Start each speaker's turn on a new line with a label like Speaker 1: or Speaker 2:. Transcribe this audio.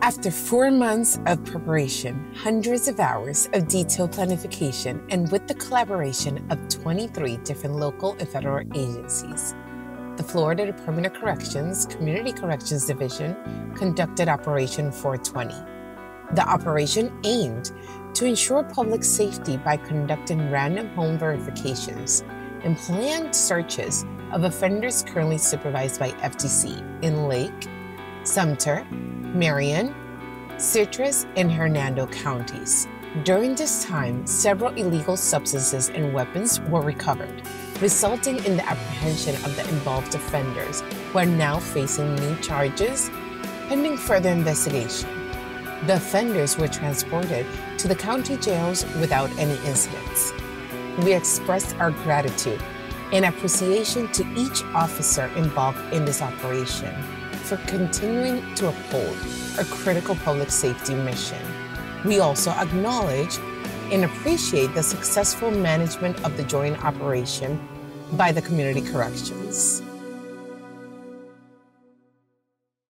Speaker 1: After four months of preparation, hundreds of hours of detailed planification, and with the collaboration of 23 different local and federal agencies, the Florida Department of Corrections Community Corrections Division conducted Operation 420. The operation aimed to ensure public safety by conducting random home verifications and planned searches of offenders currently supervised by FDC in Lake, Sumter, Marion, Citrus, and Hernando counties. During this time, several illegal substances and weapons were recovered, resulting in the apprehension of the involved offenders who are now facing new charges pending further investigation. The offenders were transported to the county jails without any incidents. We expressed our gratitude and appreciation to each officer involved in this operation for continuing to uphold a critical public safety mission. We also acknowledge and appreciate the successful management of the joint operation by the community corrections.